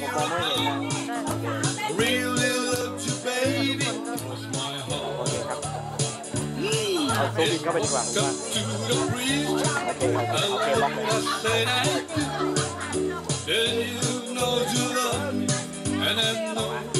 Papa Bomber. Real love to baby. Okay, come to the bridge. Okay, okay, okay.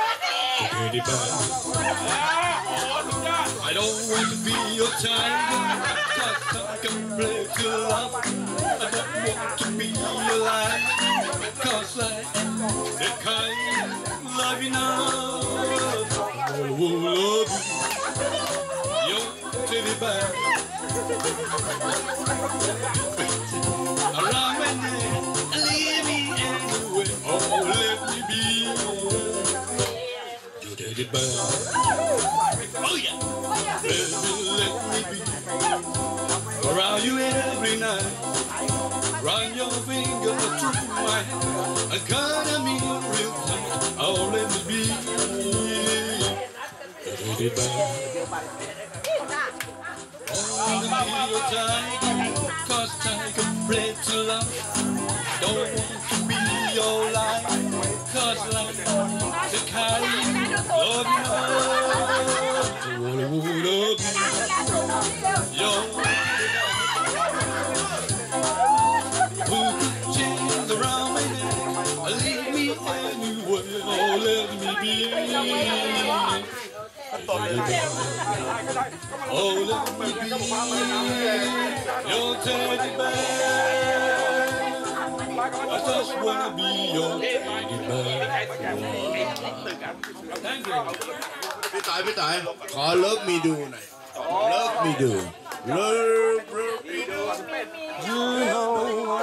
Pretty bad. I don't want to be your child. I can break your love. I don't want to be your life. Cause I the kind love now. Oh, love you. Your teddy bear. Teddy bear. Oh yeah. Baby, let me be around you every night. Run your finger through my hair. I gotta be real tight. Oh, let me be. Oh, let me be your time. Cause I can pray to love. Don't want to be your life. Cause like Oh, let me be Your teddy bear I just wanna be your teddy bear Thank you พี่ต่อยพี่ต่อยขอเลิกมีดูหน่อยเลิกมีดูเลิกเลิกมีดู You know